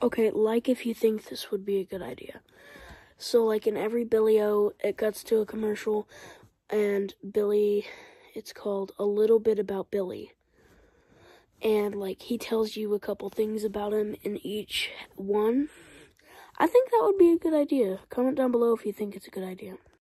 Okay, like if you think this would be a good idea. So, like in every Billy O, it cuts to a commercial, and Billy, it's called A Little Bit About Billy. And, like, he tells you a couple things about him in each one. I think that would be a good idea. Comment down below if you think it's a good idea.